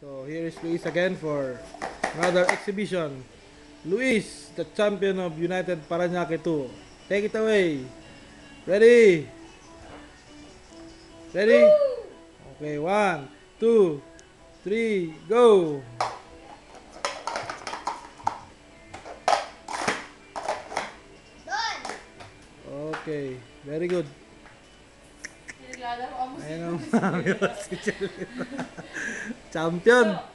So here is Luis again for another exhibition. Luis, the champion of United Paranaque 2. Take it away. Ready? Ready? Okay, one, two, three, go! Okay, very good. Naglalaro ako Ayun ang si Champion.